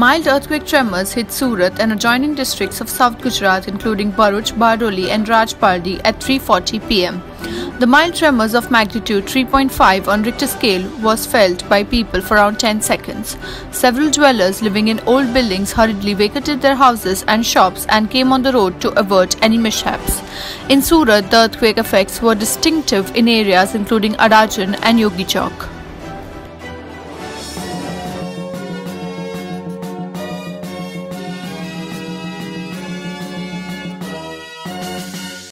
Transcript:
mild earthquake tremors hit Surat and adjoining districts of South Gujarat including Bharuch, Bardoli and Rajpardi at 3:40 pm. The mild tremors of magnitude 3.5 on Richter scale was felt by people for around 10 seconds. Several dwellers living in old buildings hurriedly vacated their houses and shops and came on the road to avert any mishaps. In Surat, the earthquake effects were distinctive in areas including Adajan and Yogi Chowk.